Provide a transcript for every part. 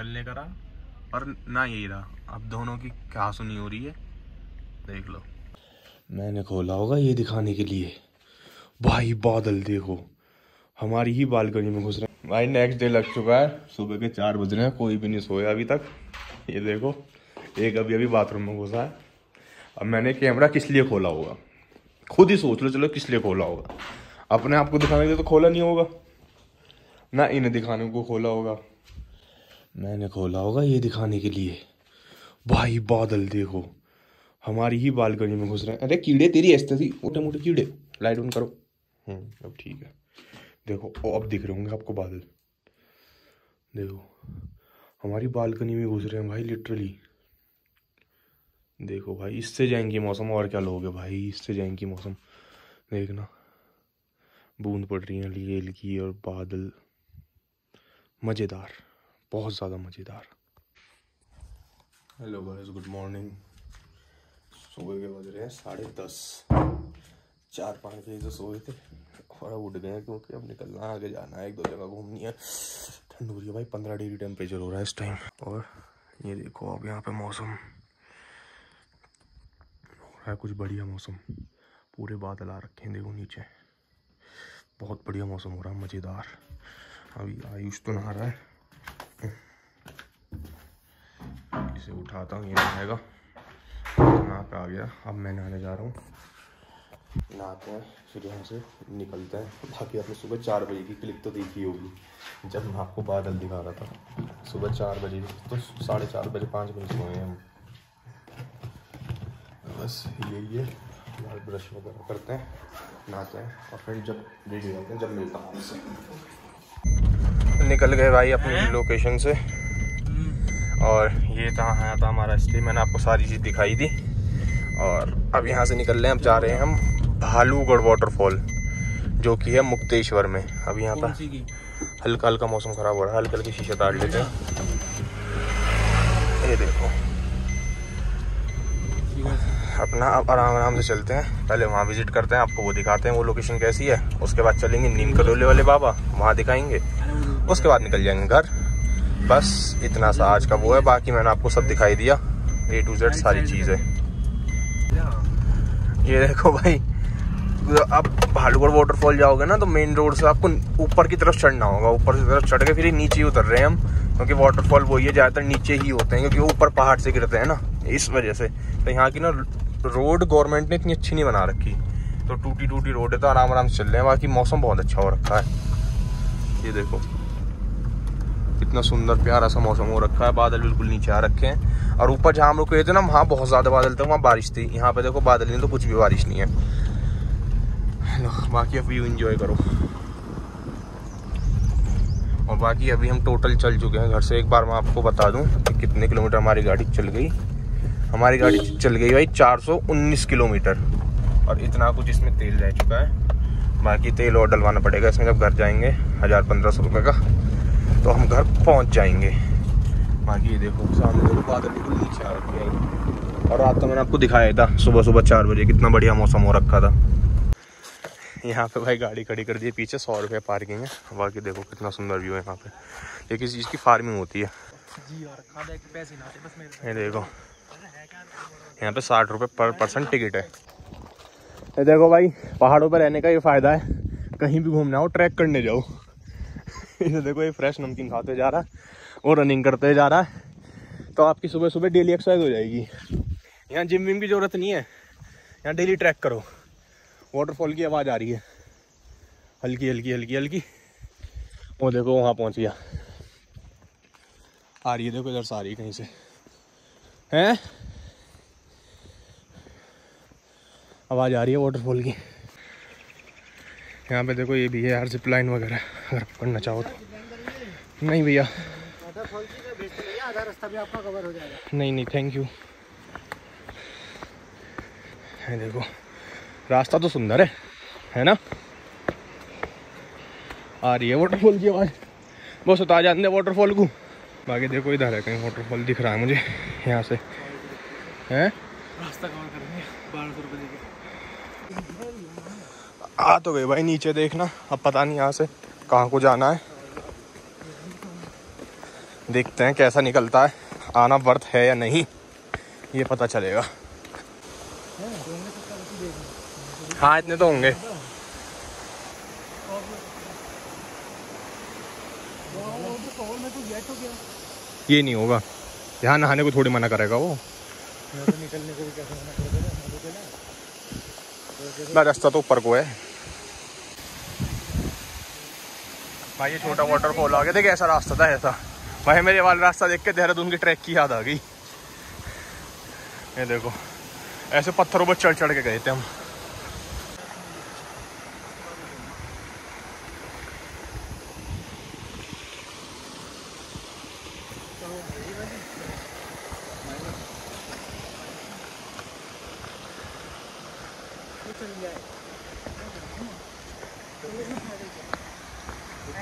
चलने करा। और ना यही रहा। अब दोनों की क्या सुनी हो रही है। देख लो। मैंने खोला होगा ये दिखाने के लिए। भाई बादल देखो। हमारी ही बालकनी में घुस रहे भाई नेक्स्ट डे लग चुका है। सुबह के चार बज रहे हैं। कोई भी नहीं सोया अभी तक। ये देखो। एक अभी अभी बाथरूम में घुसा है। अब मैंने कैमरा किस लिए खोला होगा? खुद ही सोच लो, चलो किस लिए खोला होगा। अपने आप को दिखाने के लिए तो खोला नहीं होगा। ना इन्हें दिखाने को खोला होगा। मैंने खोला होगा ये दिखाने के लिए। भाई बादल देखो। हमारी ही बालकनी में घुस रहे हैं। अरे कीड़े, तेरी ऐसे थी मोटे मोटे कीड़े। लाइट ऑन करो। हम्म अब ठीक है। देखो, ओ, अब दिख रहे होंगे आपको बादल। देखो, हमारी बालकनी में घुस रहे हैं भाई लिटरली देखो भाई, इससे जाएँगी मौसम और क्या लोगे भाई, इससे जाएँगी मौसम। देखना। बूंद पड़ रही है हल्की हल्की और बादल। मज़ेदार। बहुत ज़्यादा मज़ेदार। हेलो गाइस गुड मॉर्निंग सुबह के बज रहे हैं साढ़े दस। चार पाँच बजे तो सोए थे और अब उठ गए हैं क्योंकि अब निकलना है, आगे जाना है, एक दो जगह घूमनी है। ठंड हो रही है भाई, पंद्रह डिग्री टेम्परेचर हो रहा है इस टाइम और ये देखो अब यहाँ पे मौसम। हो रहा है कुछ बढ़िया मौसम। पूरे बादल आ रखे हैं, देखो नीचे। बहुत बढ़िया मौसम हो रहा है, मज़ेदार। अभी आयुष तो नहा रहा है। इसे उठाता हूँ, ये नहाएगा नहा पे आ गया। अब मैं नहाने जा रहा हूँ। नहाते हैं, फिर यहाँ से निकलते हैं। बाकी आपने सुबह चार बजे की क्लिप तो देखी होगी, जब मैं आपको बादल दिखा रहा था। सुबह चार बजे तो साढ़े चार बजे, पाँच बजे सोए हैं हम। बस यही है। बाल ब्रश वगैरह करते हैं, नहाते हैं। और फिर जब रेडी होते हैं, जब मिलता हूँ आपसे। निकल गए भाई अपनी लोकेशन से। और ये था यहाँ था हमारा स्टे मैंने आपको सारी चीज़ दिखाई दी। और अब यहाँ से निकल रहे हैं अब जा रहे हैं हम भालूगढ़ वाटरफॉल जो कि है मुक्तेश्वर में। अब यहाँ पर हल्का हल्का मौसम खराब हो रहा है हल्का हल्की शीशे ताड़ लेते हैं। ये देखो। अपना अब आराम आराम से चलते हैं। पहले वहाँ विज़िट करते हैं आपको वो दिखाते हैं वो लोकेशन कैसी है। उसके बाद चलेंगे नीम कलोले वाले बाबा वहाँ दिखाएँगे। उसके बाद निकल जाएँगे घर। बस इतना सा आज का वो है बाकी मैंने आपको सब दिखाई दिया। ए टू जेड सारी चीज़। है ये देखो भाई आप भालूगढ़ वाटरफॉल जाओगे ना तो मेन रोड से आपको ऊपर की तरफ़ चढ़ना होगा। ऊपर की तरफ़ चढ़ के फिर नीचे ही उतर रहे हैं हम क्योंकि वाटरफॉल वही है ज़्यादातर नीचे ही होते हैं क्योंकि वो ऊपर पहाड़ से गिरते हैं ना इस वजह से। तो यहाँ की ना रोड गवर्नमेंट ने इतनी अच्छी नहीं बना रखी। तो टूटी टूटी रोड है तो आराम आराम से चल रहे हैं बाकी मौसम बहुत अच्छा हो रखा है। ये देखो। इतना सुंदर प्यारा सा मौसम हो रखा है, बादल बिल्कुल नीचे आ रखे हैं। और ऊपर जहाँ हम लोग गए थे ना, वहाँ बहुत ज़्यादा बादल थे, वहाँ बारिश थी। यहाँ पे देखो बादल नहीं तो कुछ भी बारिश नहीं है। बाकी अब व्यू इंजॉय करो। और बाकी अभी हम टोटल चल चुके हैं घर से। एक बार मैं आपको बता दूँ कि कितने किलोमीटर हमारी गाड़ी चल गई। हमारी गाड़ी चल गई भाई 419 किलोमीटर। और इतना कुछ इसमें तेल रह चुका है। बाकी तेल और डलवाना पड़ेगा, इसमें जब घर जाएँगे, हज़ार पंद्रह सौ रुपये का। तो हम घर पहुँच जाएँगे। बाकी ये देखो सामने देखो बादल बिल्कुल नीचे आ रखे हैं। और रात तो मैंने आपको दिखाया था सुबह सुबह चार बजे कितना बढ़िया मौसम हो रखा था। यहाँ पे भाई गाड़ी खड़ी कर दी पीछे सौ रुपये पार्किंग है। बाकी देखो कितना सुंदर व्यू है यहाँ पे। ये किसी चीज़ की फ़ार्मिंग होती है? ये देखो। यहाँ पे साठ रुपये पर पर्सन टिकट है। ये देखो भाई पहाड़ों पर रहने का ये फ़ायदा है। कहीं भी घूमना हो ट्रैक करने जाओ। ये देखो, ये फ्रेश नमकीन खाते जा रहा है और रनिंग करते जा रहा है। तो आपकी सुबह सुबह डेली एक्सरसाइज हो जाएगी। यहाँ जिम विम की ज़रूरत नहीं है। यहाँ डेली ट्रैक करो। वाटरफॉल की आवाज़ आ रही है। हल्की हल्की हल्की हल्की। वो देखो, वहाँ पहुँच गया। आ रही है, देखो, इधर से आ रही है कहीं से। हैं? आवाज़ आ रही है वाटरफॉल की। यहाँ पे देखो ये भी है यार जिप लाइन वगैरह, अगर पकड़ना चाहो तो। नहीं भैया। नहीं नहीं थैंक यू है देखो, रास्ता तो सुंदर है है ना? आ रही है वाटरफॉल की आवाज़। बस उतार जाते वाटरफॉल को। बाकी देखो इधर है, कहीं वाटरफॉल दिख रहा है मुझे, यहाँ से। हैं? रास्ता कवर करेंगे बारह सौ रुपये आ तो गए भाई नीचे देखना अब पता नहीं यहाँ से कहाँ को जाना है। देखते हैं कैसा निकलता है आना वर्थ है या नहीं ये पता चलेगा। हाँ इतने तो होंगे। ये नहीं होगा। यहाँ नहाने को थोड़ी मना करेगा वो। ना रास्ता तो ऊपर को है। भाई, ये छोटा वाटरफॉल आ गया। देख ऐसा रास्ता था, ऐसा। भाई, मेरे वाला रास्ता देख के देहरादून की ट्रैक की याद आ गई। ये देखो, ऐसे पत्थरों पर चढ़ चढ़ के गए थे हम।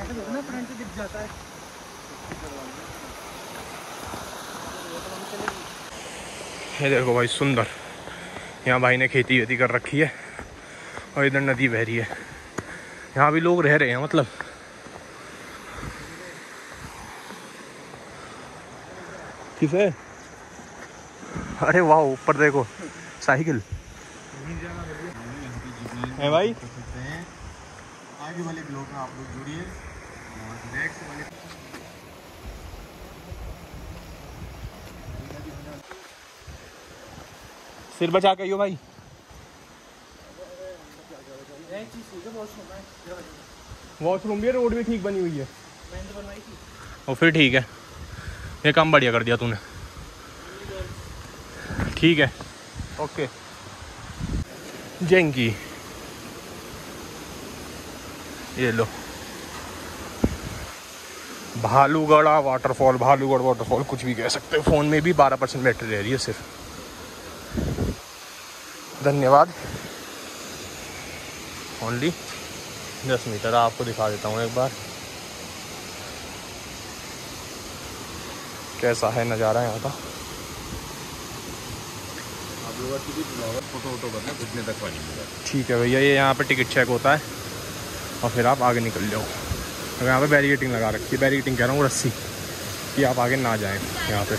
ऐसे ना फ्रंट से दिख जाता है ये देखो भाई सुंदर। यहाँ भाई ने खेती वेती कर रखी है और इधर नदी बह रही है। यहाँ भी लोग रह रहे हैं मतलब। किसे? अरे वाह ऊपर देखो। साइकिल। है भाई। आगे वाले ब्लॉग में आप लोग जुड़िए। और नेक्स्ट वाले सिर बचा के भाई। वॉशरूम भी है रोड भी ठीक बनी हुई है। और फिर ठीक है। ये काम बढ़िया कर दिया तूने। ठीक है। ओके जेंकी ये लो। भालूगढ़ा वाटरफॉल भालूगढ़ वाटरफॉल कुछ भी कह सकते हो। फ़ोन में भी बारह परसेंट बैटरी रह रही है सिर्फ़। धन्यवाद। ओनली दस मीटर आपको दिखा देता हूँ एक बार। कैसा है नज़ारा यहाँ का? ठीक है भैया ये यहाँ पे टिकट चेक होता है। और फिर आप आगे निकल जाओ। तो यहाँ पे बैरिकेटिंग लगा रखी है बैरिकेटिंग कह रहा हूँ रस्सी, कि आप आगे ना जाएँ यहाँ पे।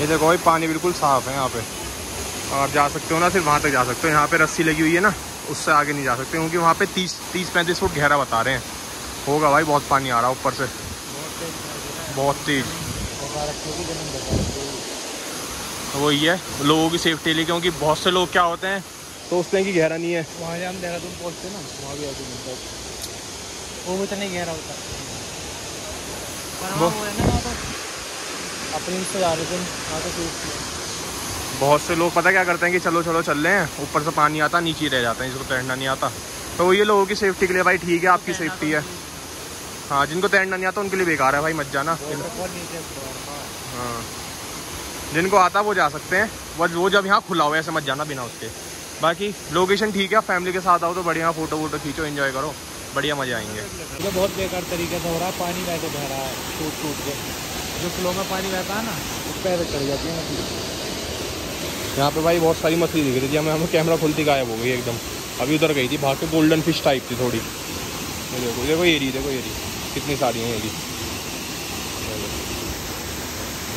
ये देखो भाई, पानी बिल्कुल साफ़ है यहाँ पे। आप जा सकते हो ना, सिर्फ़ वहाँ तक जा सकते हो। यहाँ पे रस्सी लगी हुई है ना, उससे आगे नहीं जा सकते, क्योंकि वहाँ पे तीस तीस पैंतीस फुट गहरा बता रहे हैं। होगा भाई, बहुत पानी आ रहा है ऊपर से। बहुत तेज। वही है लोगों की सेफ्टी लिए क्योंकि बहुत से लोग क्या होते हैं सोचते हैं कि गहरा नहीं है। वहाँ हम देहरादून पहुँचते ना वहाँ भी ऐसे मिलता है। वो भी तो गहरा होता। वो- है ना तो अपनी से जा रहे थे वहाँ तो बहुत से लोग पता क्या करते हैं कि चलो चलो चल रहे हैं। ऊपर से पानी आता नीचे रह जाते हैं जिसको तैरना नहीं आता। तो वो ये लोगों की सेफ्टी के लिए भाई ठीक है आपकी सेफ्टी है। हाँ जिनको तैरना नहीं आता उनके लिए बेकार है भाई मत जाना। हाँ। हाँ। जिनको आता वो जा सकते हैं। वो वो जब यहाँ खुला हुआ है ऐसे मत जाना बिना उसके। बाकी लोकेशन ठीक है फैमिली के साथ आओ तो बढ़िया फ़ोटो वोटो खींचो एंजॉय करो। बढ़िया मज़े आएँगे। ये बहुत बेकार तरीके से हो रहा है पानी वैसे बह रहा है टूट टूट के। जो फ्लो में पानी बहता है ना उस पर ऐसे चढ़ जाती है मछली। यहाँ पे भाई बहुत सारी मछली दिख रही थी हमें हमें कैमरा खुलती गायब हो गई एकदम। अभी उधर गई थी भाग के गोल्डन फ़िश टाइप थी थोड़ी। ये देखो देखो एरी देखो एरी। कितनी सारी हैं एरी।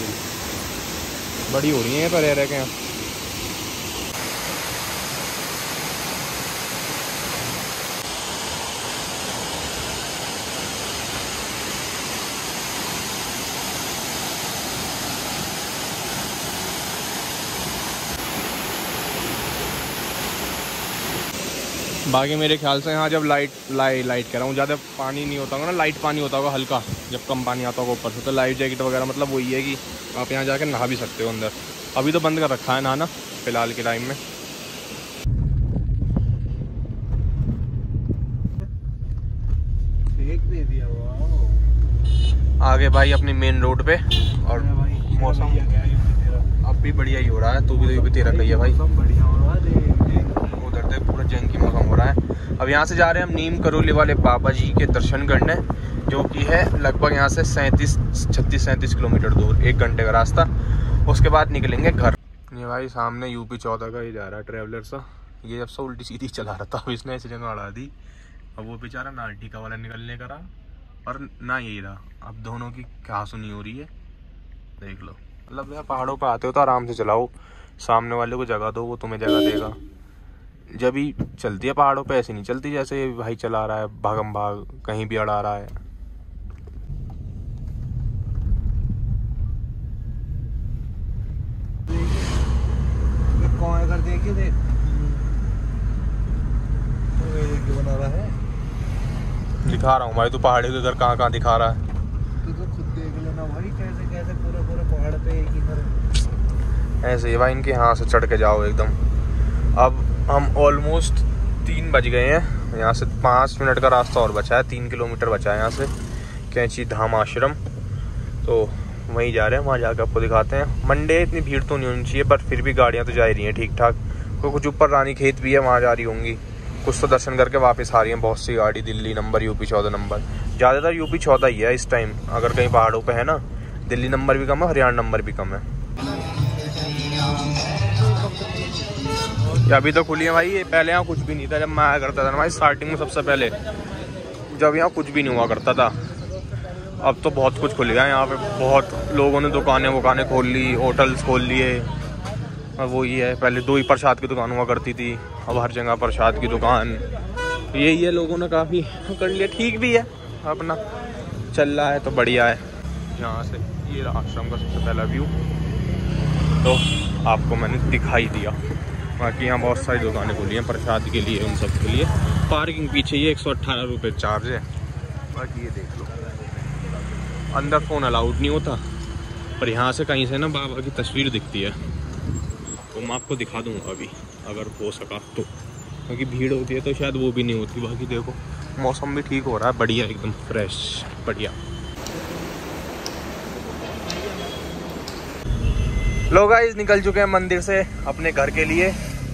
ये। बड़ी हो रही है पर रह के। बाकी मेरे ख्याल से यहाँ जब लाइट लाइट लाइट कह रहा हूँ ज़्यादा पानी नहीं होता होगा ना लाइट पानी होता होगा हल्का जब कम पानी आता होगा ऊपर से तो लाइफ जैकेट वगैरह मतलब वही है कि आप यहाँ जाकर नहा भी सकते हो अंदर। अभी तो बंद कर रखा है नहाना फ़िलहाल के टाइम में। आगे भाई अपनी मेन रोड पे और मौसम अब भी बढ़िया ही हो रहा है तू भी तो भी तेरा कही है भाई। बढ़िया हो रहा है देख पूरा जंग की मौसम हो रहा है। अब यहाँ से जा रहे हैं हम नीम करोली वाले बाबा जी के दर्शन करने, जो कि है लगभग यहाँ से सैंतीस, छत्तीस, सैंतीस किलोमीटर दूर, एक घंटे का रास्ता। उसके बाद निकलेंगे घर। ये भाई सामने यूपी चौदह का ही जा रहा है ट्रेवलर सा। ये जब से उल्टी सीधी चला रहा था, अब इसने ऐसी जगह अड़ा दी। अब वो बेचारा ना टीका वाला निकलने का रहा, और ना यही रहा। अब दोनों की क्या सुनी हो रही है, देख लो। मतलब यार पहाड़ों पर आते हो तो आराम से चलाओ। सामने वाले को जगह दो, वो तुम्हें जगह देगा। जब ही चलती है पहाड़ों पे ऐसे नहीं चलती जैसे भाई चला रहा है भागम भाग कहीं भी अड़ा रहा है। कर देखिए देख बना रहा है दिखा रहा हूँ भाई तू पहाड़ी के घर कहाँ कहाँ दिखा रहा है। तू तो खुद देख लेना भाई कैसे कैसे पूरे पूरे पहाड़ पे एक ही ऐसे ही भाई इनके यहाँ से चढ़ के जाओ एकदम। अब हम ऑलमोस्ट तीन बज गए हैं। यहाँ से पाँच मिनट का रास्ता और बचा है, तीन किलोमीटर बचा है यहाँ से। कैंची धाम आश्रम। तो वहीं जा रहे हैं, वहाँ जाकर आपको दिखाते हैं। मंडे इतनी भीड़ तो नहीं होनी चाहिए पर फिर भी गाड़ियाँ तो जा रही हैं ठीक ठाक कोई कुछ ऊपर रानी खेत भी है, वहाँ जा रही होंगी। कुछ तो दर्शन करके वापस आ रही हैं बहुत सी गाड़ी, दिल्ली नंबर, यूपी चौदह नंबर। ज़्यादातर यूपी चौदह ही है इस टाइम अगर कहीं पहाड़ों पर है ना। दिल्ली नंबर भी कम है, हरियाणा नंबर भी कम है। ये अभी तो खुली है भाई, ये पहले यहाँ कुछ भी नहीं था जब मैं आया करता था ना भाई स्टार्टिंग में सबसे पहले। जब यहाँ कुछ भी नहीं हुआ करता था। अब तो बहुत कुछ खुल गया यहाँ पे, बहुत लोगों ने दुकानें वुकानें खोल ली होटल्स खोल लिए। और वो ही है, पहले दो ही प्रसाद की दुकान हुआ करती थी, अब हर जगह प्रसाद की दुकान। यही है लोगों ने काफ़ी कर लिया, ठीक भी है, अपना चल रहा है तो बढ़िया है। यहाँ से ये आश्रम का सबसे पहला व्यू तो आपको मैंने दिखाई दिया। बाकी यहाँ बहुत सारी दुकानें खुली हैं प्रसाद के लिए, उन सब के लिए। पार्किंग पीछे ये एक सौ अट्ठारह रुपये चार्ज है। बाकी ये देख लो। अंदर फ़ोन अलाउड नहीं होता, पर यहाँ से कहीं से ना बाबा की तस्वीर दिखती है। तो मैं आपको दिखा दूँगा अभी, अगर हो सका तो। क्योंकि भीड़ होती है तो शायद वो भी नहीं होती, बाकी देखो। मौसम भी ठीक हो रहा है, बढ़िया, एकदम फ्रेश बढ़िया। लोग निकल चुके हैं मंदिर से अपने घर के लिए।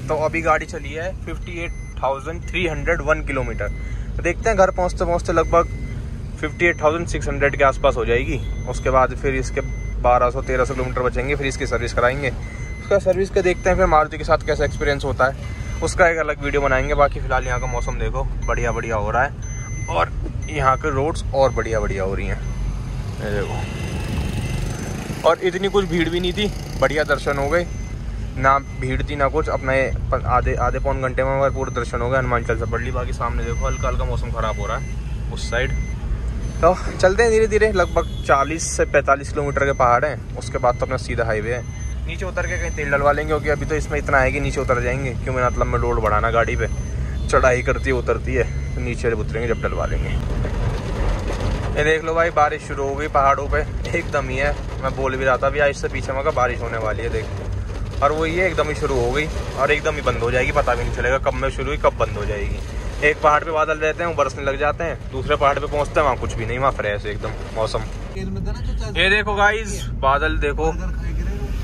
तो अभी गाड़ी चली है 58,301 किलोमीटर। तो देखते हैं घर पहुँचते पहुँचते लगभग 58,600 के आसपास हो जाएगी। उसके बाद फिर इसके बारह 1200-1300 किलोमीटर बचेंगे फिर इसकी सर्विस कराएँगे। उसका सर्विस का देखते हैं फिर मारुति के साथ कैसा एक्सपीरियंस होता है। उसका एक अलग वीडियो बनाएँगे बाकी फ़िलहाल यहाँ का मौसम देखो बढ़िया बढ़िया हो रहा है। और यहाँ के रोड्स और बढ़िया बढ़िया हो रही हैं। देखो। और इतनी कुछ भीड़ भी नहीं थी बढ़िया दर्शन हो गए। ना भीड़ थी ना कुछ, अपने आधे आधे पौन घंटे में हमारे पूरे दर्शन हो गए, हनुमान चालीसा पढ़ ली, बाकी सामने देखो हल्का हल्का मौसम ख़राब हो रहा है, उस साइड तो चलते हैं धीरे धीरे लगभग 40 से 45 किलोमीटर के पहाड़ हैं, उसके बाद तो अपना सीधा हाईवे है। नीचे उतर के कहीं तेल डलवा लेंगे, क्योंकि अभी तो इसमें इतना है कि नीचे उतर जाएँगे, क्यों मैं मतलब में लोड बढ़ाना गाड़ी पे। चढ़ाई करती है, उतरती है तो नीचे उतरेंगे, जब डलवा लेंगे। ये देख लो भाई, बारिश शुरू हो गई पहाड़ों पे, एकदम ही है। मैं बोल भी रहा था, अभी आज से पीछे मगर बारिश होने वाली है, देख। और वो ये एकदम ही शुरू हो गई और एकदम ही बंद हो जाएगी, पता भी नहीं चलेगा कब में शुरू हुई, कब बंद हो जाएगी। एक पहाड़ पे बादल रहते हैं, वो बरसने लग जाते हैं, दूसरे पहाड़ पे पहुँचते हैं, वहाँ कुछ भी नहीं, वहाँ फ्रेश एकदम मौसम। ये देखो गाइस बादल देखो।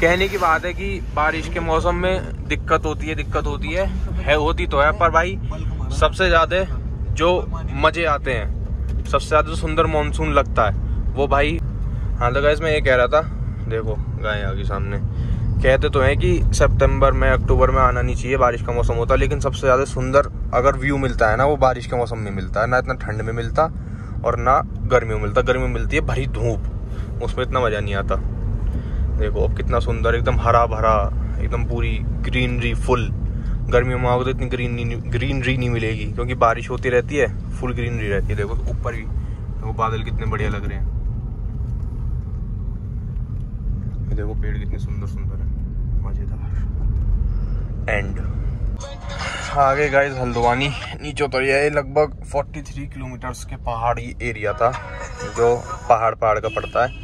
कहने की बात है कि बारिश के मौसम में दिक्कत होती है, दिक्कत होती है। है, होती तो है, पर भाई, सबसे ज़्यादा जो मज़े आते हैं, सबसे ज़्यादा जो सुंदर मानसून लगता है, वो भाई हाँ तो गाइस मैं ये कह रहा था, देखो, गाय आगे सामने। कहते तो हैं कि सितंबर में, अक्टूबर में आना नहीं चाहिए, बारिश का मौसम होता है लेकिन सबसे ज़्यादा सुंदर अगर व्यू मिलता है ना, वो बारिश के मौसम में मिलता है। ना इतना ठंड में मिलता और ना गर्मी में मिलता। गर्मी में मिलती है भरी धूप। उसमें इतना मज़ा नहीं आता। देखो, अब कितना सुंदर, एकदम हरा भरा एकदम पूरी ग्रीनरी फुल गर्मियों में आओगे तो इतनी ग्रीन ग्रीनरी नहीं मिलेगी, क्योंकि बारिश होती रहती है फुल ग्रीनरी रहती है। देखो, ऊपर भी। देखो, बादल कितने बढ़िया लग रहे हैं। देखो, पेड़ कितने सुंदर सुंदर मज़ेदार। एंड। आगे गाइस हल्द्वानी नीचे उतर ये लगभग 43 किलोमीटर्स के पहाड़ी एरिया था जो पहाड़ पहाड़ का पड़ता है।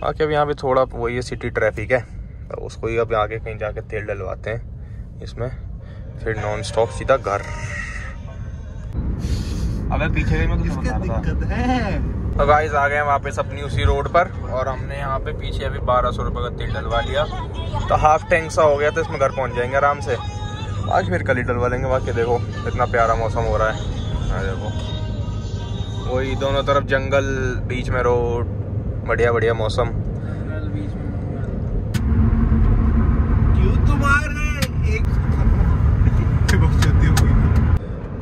बाकी अब यहाँ पे थोड़ा वही है सिटी ट्रैफ़िक है तो उसको ही अब आगे कहीं जाके तेल डलवाते हैं इसमें। फिर नॉन स्टॉप सीधा घर। अबे पीछे गई मैं तो समझ रहा था। तो गाइस आ गए हैं वापस अपनी उसी रोड पर और हमने यहाँ पे पीछे अभी बारह सौ रुपये का तेल डलवा लिया। तो हाफ़ टैंक सा हो गया तो इसमें घर पहुँच जाएँगे आराम से। बाकी फिर कल ही डलवा लेंगे बाकी देखो इतना प्यारा मौसम हो रहा है। देखो। वही दोनों तरफ़ जंगल बीच में रोड बढ़िया बढ़िया मौसम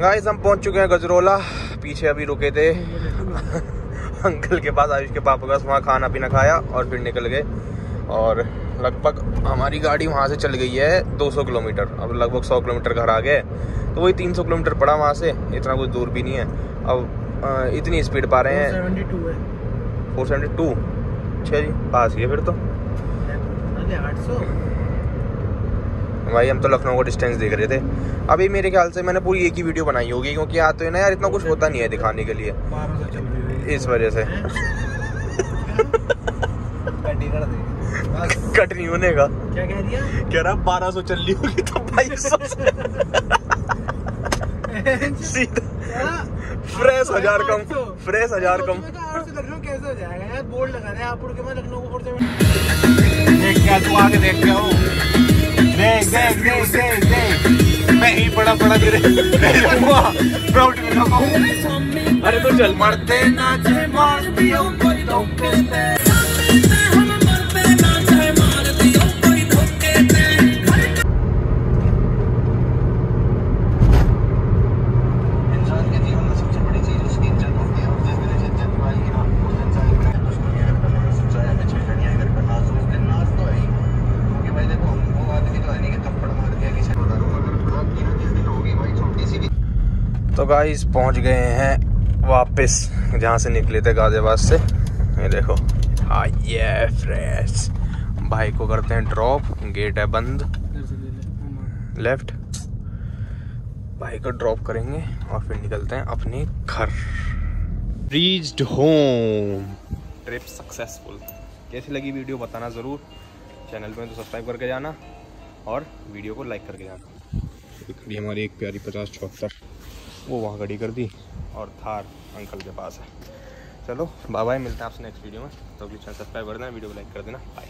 गाइस हम पहुँच चुके हैं गजरोला। पीछे अभी रुके थे। अंकल के पास आयुष के पापा के पास वहाँ खाना पीना खाया और फिर निकल गए। और लगभग हमारी गाड़ी वहाँ से चल गई है 200 किलोमीटर। अब लगभग 100 किलोमीटर घर आ गए। तो वही 300 किलोमीटर पड़ा वहाँ से। इतना कुछ दूर भी नहीं है। अब इतनी स्पीड पा रहे हैं। फोर सेवेंटी टू अच्छा जी पास ही है फिर तो। अरे 800 भाई, हम तो लखनऊ का डिस्टेंस देख रहे थे। अभी मेरे ख्याल से मैंने पूरी एक ही वीडियो बनाई होगी, क्योंकि यहाँ तो है ना यार इतना कुछ होता नहीं है दिखाने के लिए। 1200 चल रही इस वजह से। कट नहीं होने का। क्या कह रहा बारह सौ चल रही होगी तो बाईस फ्रेश हज़ार कम, फ्रेश हज़ार कम। कैसे हो जाएगा यार बोर्ड लगा रहे हैं आप उड़ के मैं लखनऊ को देख क्या तू आगे देख क्या हो। देख देख देख देख देख मैं ही बड़ा बड़ा तेरे प्राउड अरे तो चल मरते नाचे मार दियो गाइस पहुँच गए हैं। वापस जहाँ से निकले थे गाजियाबाद से। ये देखो। हाँ ये फ्रेश। भाई को करते हैं ड्रॉप गेट है बंद। लेफ़्ट भाई को ड्रॉप करेंगे और फिर निकलते हैं अपने घर। रीच्ड होम ट्रिप सक्सेसफुल कैसी लगी वीडियो बताना ज़रूर। चैनल पे तो सब्सक्राइब करके जाना और वीडियो को लाइक करके जाना। हमारी, एक प्यारी पचास चौहत्तर। वो वहाँ खड़ी कर दी और थार अंकल के पास है। चलो बाय बाय मिलते हैं आपसे नेक्स्ट वीडियो में। तो अभी चैनल सब्सक्राइब कर देना वीडियो को लाइक कर देना। बाय